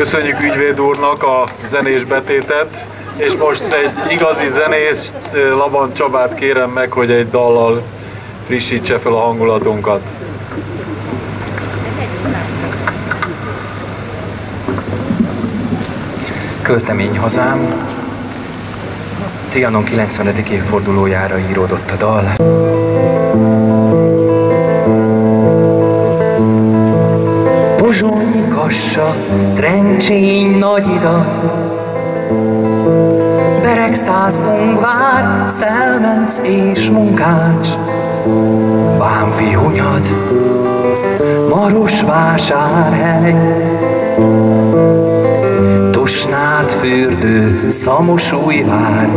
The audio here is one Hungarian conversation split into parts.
Köszönjük ügyvéd úrnak a zenés betétet, és most egy igazi zenés Laban Csabát kérem meg, hogy egy dallal frissítse fel a hangulatunkat. Költemény hazám, Trianon 90. évfordulójára íródott a dal. Pozsony, Kassa, Trencsény, Nagyida, Beregszászlónk Szelmenc és Munkács, Bánfi Hunyad, Marosvásárhely, Tusnád fürdő, Szamosújvár,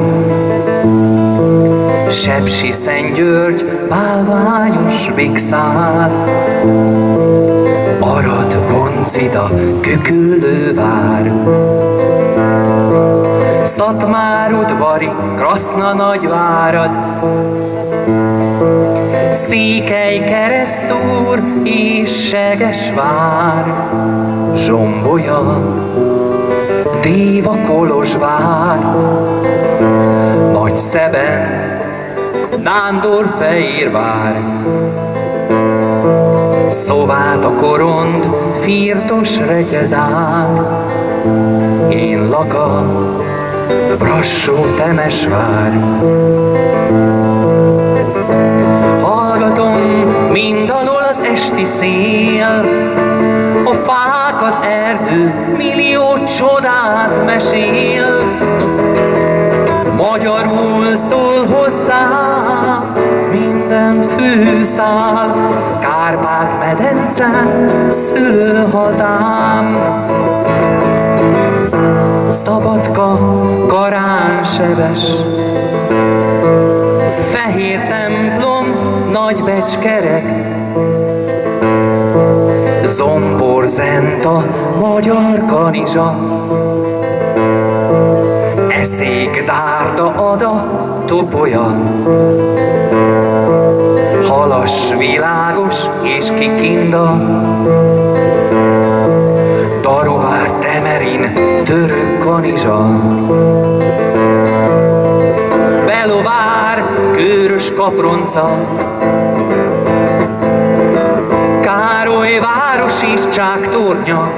Sepsi Szentgyörgy, Bálványos Bigszád, Arad, Boncida, Küküllővár, Szatmár udvari, Kraszna nagyvárad, Székely keresztúr és Segesvár, Zsombolya, Déva Kolozsvár, Nagy Szeben, Nándor Fehérvár, Szovát a korond, firtos regyezát, én laka, Brassó Temesvár. Hallgatom mind alól az esti szél, a fák az erdő millió csodát mesél. Magyarul szól hozzá minden fűszál, Kárpát-medence szülőhazám. Szabadka, Karán sebes, Fehér templom, nagy becskerek, Zombor Zenta, magyar kanizsa, Eszék dárda ada, topolya, Halas világos és kikinda, Darovár Temerin, török kanizsa, Belovár, Kőrös kapronca, Károly város is csák tornya,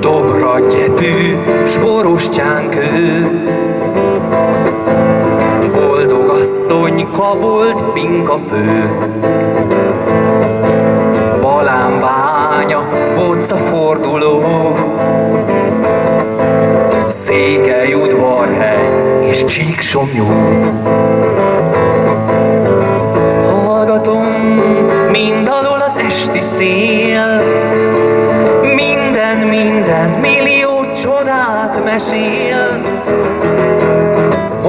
Dobra gyepű, s borostyán kő, Boldog asszony, kabolt pinka fő, Balán bánya, bocca forduló, Székely udvarhely és csíksomjú. Hallgatom mind alól az esti szél, minden, minden millió csodát mesél.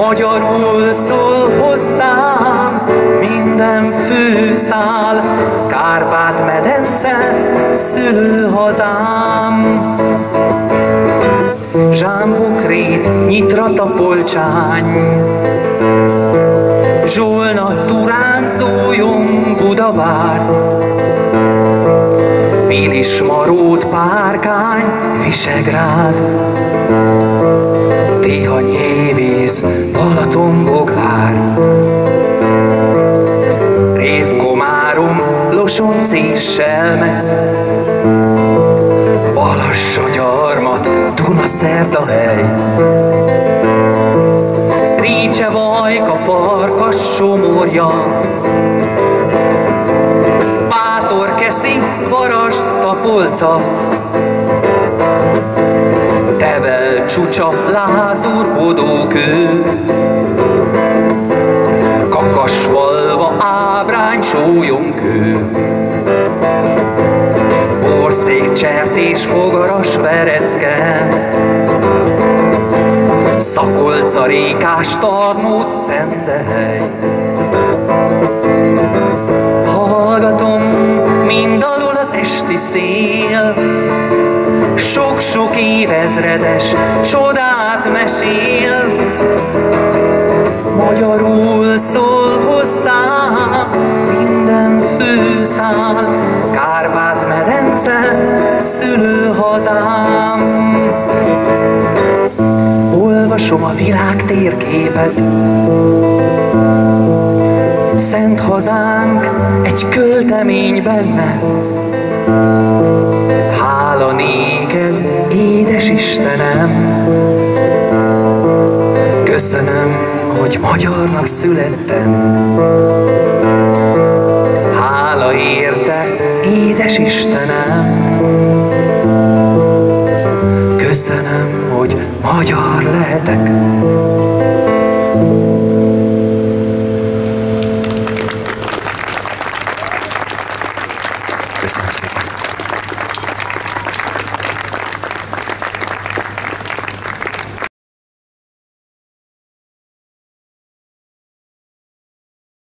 Magyarul szól hozzám minden főszál, Kárpát-medence szülőhazám. Zsámbukrét, Nyitrata polcsány, Zsolna, Turán, Zólyom, Budavár, Pilis, Marót, Párkány, Visegrád, Tihany, Évíz, Losonc és Selmec, Balassa, Gyarmat, Duna, Szerdahely, Récse, Vajka, Farkas, Somorja, Pátor, Keszi, Varast, Tapolca, Tevel, Csúcsa, Lázúr, Bodókő, Ábrány, Sólyomkő, Borszék, Csertés, Fogaras, Verecke, Szakolca, Rékás, Tarnóc, Szendehely. Hallgatom mind alul az esti szél, sok-sok évezredes csodát mesél. Magyarul szól hozzám szál, Kárpát-medence, szülőhazám. Olvasom a világ térképet, Szent hazánk egy költemény benne, Hála néked, édes Istenem, Köszönöm, hogy magyarnak születtem hála érte, édes Istenem. Köszönöm, hogy magyar lehetek.